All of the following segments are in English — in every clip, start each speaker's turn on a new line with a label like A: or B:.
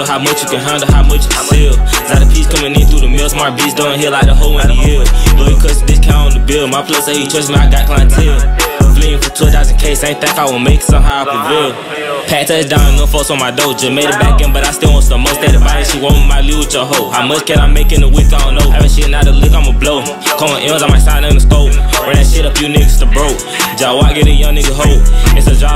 A: How much you can handle, how much you can sell. Got a piece coming in through the mill. Smart beats doing here like the hoe in the hill. Louis cuss discount on the bill. My plus he trust me, I got clientele. Fleeing for 12,000 case, ain't think I would make somehow I prevail. Pat touchdown, no folks on my. Just made it back in, but I still want some more. Stay the body, she want my leave with your hoe. How much can I make in a week? I don't know. Having shit not a lick, I'ma blow. Calling M's, I might sign in the scope. Run that shit up, you niggas to broke. Jaw I get a young nigga hoe. It's a job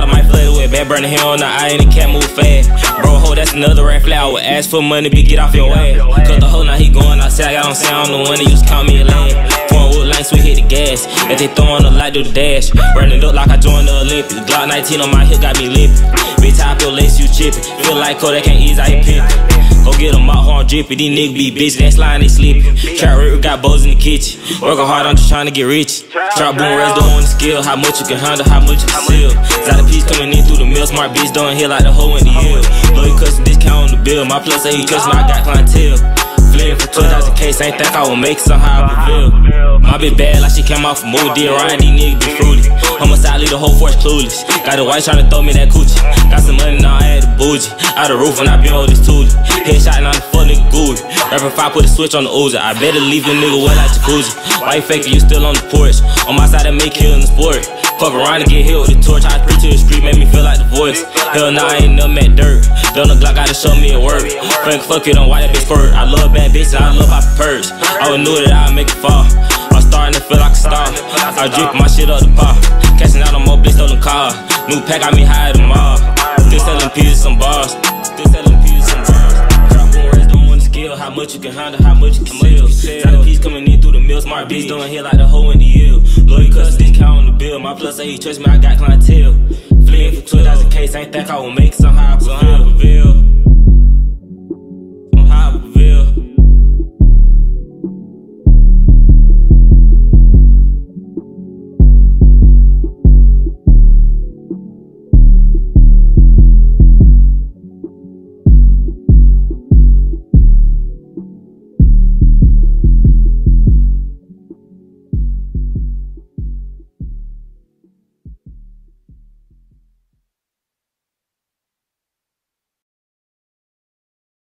A: Flood burning hair on the eye, and cat move fast. Bro, hoe, that's another red flag. I would ask for money, but get off your ass. Cause the hoe now he going outside, I don't say I'm the one that used to call me a lame. Wood lines, we hit the gas. If they throwin' the light, do the dash. Running up like I joined the Olympics. Glock 19 on my hip got me lippin'. Bitch, top your lace, you you chippin'. Feel like Kodak can't ease your pimpin'. Go get them out horn drippin'. These niggas be bitch, that slime they sleepin'. Trap rip got bows in the kitchen. Workin' hard, I'm just trying to get rich. Trap boom, rest don't want the skill. How much you can handle, how much you can sell. Got a piece coming in through the mill. Smart bitch doing here like the hoe in the hill. Lawyer cussin' discount on the bill. My plus say he trust I got clientele. For 12,000 case, ain't think I would make somehow I prevail. My bitch bad like she came off from Moody. riding these niggas be fruity. Homicide, leave the whole force clueless. Got a wife tryna throw me that coochie. Got some money now, I had a bougie. Out the roof when I been on this toolie. Headshot and I'm the fuck nigga gooey. Rapping five, put a switch on the Uzi. I better leave a nigga wet like jacuzzi. Why you faking, you still on the porch? On my side, I make killing the sport. Fuck around and get hit with the torch. I preach to the street, make me feel like the voice. Hell nah, I ain't nothing at dirt. Done the Glock, gotta show me it work. Frank, fuck it on why that bitch flirt. I love bad bitches, I love off purse. I always knew that I'd make it fall. I'm starting to feel like a star. I drip my shit up the pop. Catching out on more bliss stolen cars. New pack got me higher than mall. Still selling pieces, some bars. Still selling pieces, some bars. Trap boom, rest don't want skill. How much you can handle, how much you can sell. Got a piece coming in through the mill. Smart bitch doing here like the hoe in the hill. Lawyer cuss discount on the bill. My plus he trust me, I got clientele. Fleeing for 2,000 case, ain't think I will make somehow I prevail.